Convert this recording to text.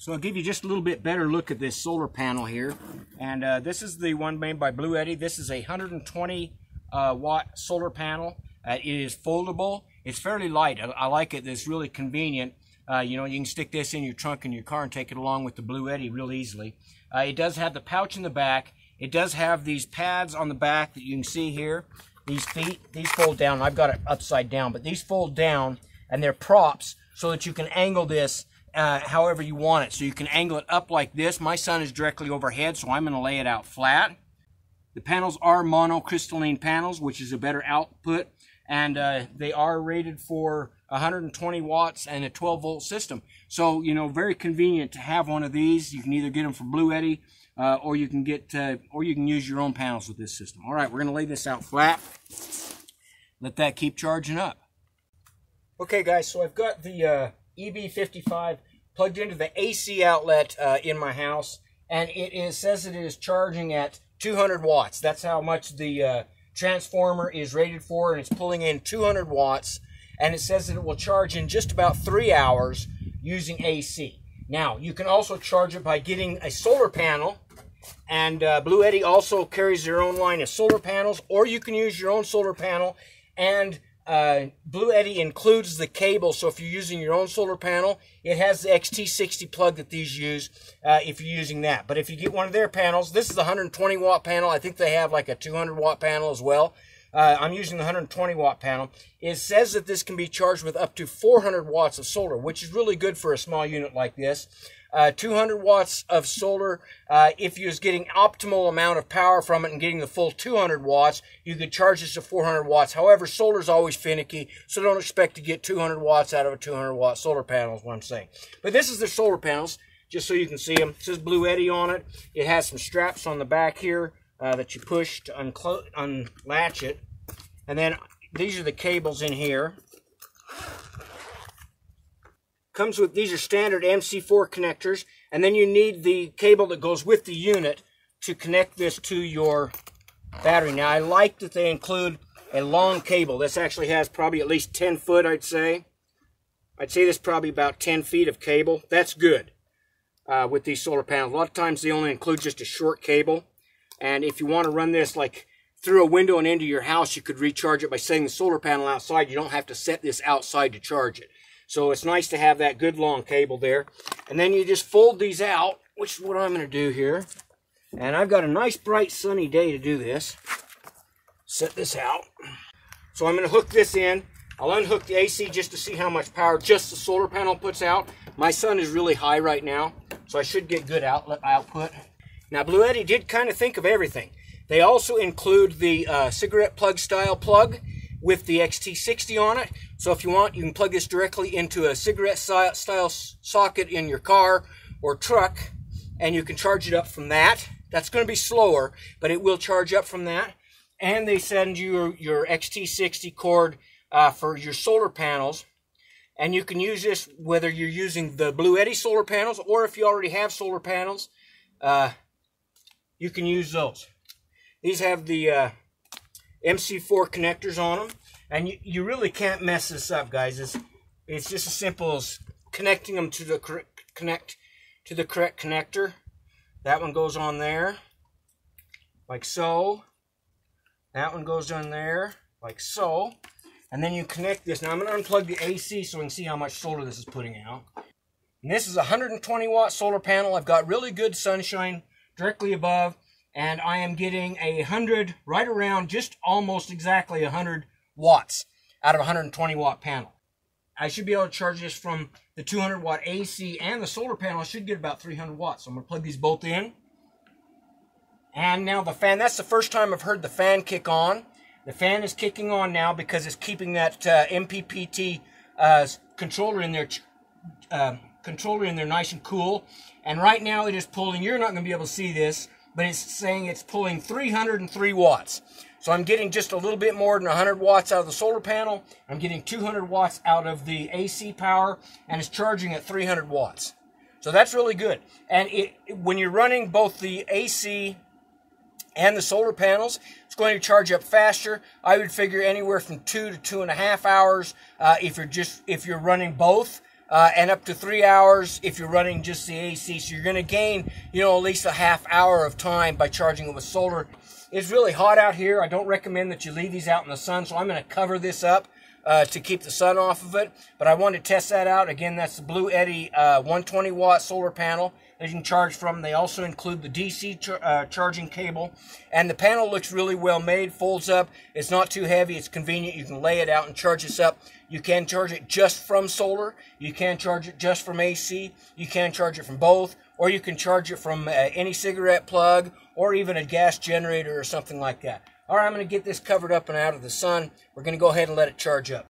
So I'll give you just a little bit better look at this solar panel here. And uh, this is the one made by Bluetti. This is a 120 uh, watt solar panel. Uh, it is foldable. It's fairly light. I, I like it. It's really convenient. Uh, you know, you can stick this in your trunk in your car and take it along with the Bluetti real easily. Uh, it does have the pouch in the back. It does have these pads on the back that you can see here. These feet, these fold down. I've got it upside down, but these fold down and they're props so that you can angle this uh, however you want it. So you can angle it up like this. My sun is directly overhead, so I'm going to lay it out flat. The panels are monocrystalline panels, which is a better output, and uh, they are rated for 120 watts and a 12 volt system. So, you know, very convenient to have one of these. You can either get them from Bluetti, uh, or you can get, uh, or you can use your own panels with this system. All right, we're going to lay this out flat. Let that keep charging up. Okay, guys, so I've got the uh, EB55 plugged into the AC outlet uh, in my house, and it says that it is charging at 200 watts. That's how much the uh, transformer is rated for, and it's pulling in 200 watts, and it says that it will charge in just about three hours using AC. Now, you can also charge it by getting a solar panel, and uh, Eddy also carries their own line of solar panels, or you can use your own solar panel and uh, Bluetti includes the cable, so if you're using your own solar panel, it has the XT60 plug that these use uh, if you're using that. But if you get one of their panels, this is a 120 watt panel. I think they have like a 200 watt panel as well. Uh, I'm using the 120 watt panel. It says that this can be charged with up to 400 watts of solar, which is really good for a small unit like this uh, 200 watts of solar. Uh, if you was getting optimal amount of power from it and getting the full 200 watts, you could charge this to 400 watts. However, solar is always finicky, so don't expect to get 200 watts out of a 200 watt solar panel is what I'm saying. But this is the solar panels, just so you can see them. It says Bluetti on it. It has some straps on the back here uh, that you push to unlatch it. And then these are the cables in here. Comes with, these are standard MC4 connectors, and then you need the cable that goes with the unit to connect this to your battery. Now, I like that they include a long cable. This actually has probably at least 10 foot, I'd say. I'd say this probably about 10 feet of cable. That's good uh, with these solar panels. A lot of times they only include just a short cable. And if you want to run this like through a window and into your house, you could recharge it by setting the solar panel outside. You don't have to set this outside to charge it. So it's nice to have that good long cable there. And then you just fold these out, which is what I'm going to do here. And I've got a nice bright sunny day to do this. Set this out. So I'm going to hook this in. I'll unhook the AC just to see how much power just the solar panel puts out. My sun is really high right now, so I should get good outlet output. Now Bluetti did kind of think of everything. They also include the uh, cigarette plug style plug with the XT60 on it. So if you want, you can plug this directly into a cigarette style socket in your car or truck, and you can charge it up from that. That's going to be slower, but it will charge up from that. And they send you your, XT60 cord uh, for your solar panels. And you can use this whether you're using the Bluetti solar panels or if you already have solar panels, uh, you can use those. These have the uh, MC4 connectors on them. And you, you really can't mess this up, guys. It's, it's just as simple as connecting them to the correct connect to the correct connector. That one goes on there, like so. That one goes on there, like so. And then you connect this. Now I'm going to unplug the AC so we can see how much solar this is putting out. And this is a 120 watt solar panel. I've got really good sunshine directly above and I am getting a 100, right around just almost exactly a 100 watts out of a 120 watt panel. I should be able to charge this from the 200 watt AC and the solar panel. I should get about 300 watts. So I'm going to plug these both in. And now the fan, that's the first time I've heard the fan kick on. The fan is kicking on now because it's keeping that uh, MPPT uh, controller in there, uh, controller in there nice and cool. And right now it is pulling, you're not going to be able to see this, but it's saying it's pulling 303 watts. So I'm getting just a little bit more than 100 watts out of the solar panel. I'm getting 200 watts out of the AC power, and it's charging at 300 watts. So that's really good. And it, when you're running both the AC and the solar panels, it's going to charge up faster. I would figure anywhere from two to two and a half hours uh, if you're just if you're running both uh, and up to three hours if you're running just the AC. So you're going to gain, you know, at least a half hour of time by charging it with solar. It's really hot out here. I don't recommend that you leave these out in the sun, so I'm going to cover this up uh, to keep the sun off of it. But I wanted to test that out. Again, that's the Bluetti uh, 120 watt solar panel that you can charge from. They also include the DC char uh, charging cable. And the panel looks really well made, folds up. It's not too heavy. It's convenient. You can lay it out and charge this up. You can charge it just from solar. You can charge it just from AC. You can charge it from both. Or you can charge it from uh, any cigarette plug or even a gas generator or something like that. All right, I'm going to get this covered up and out of the sun. We're going to go ahead and let it charge up.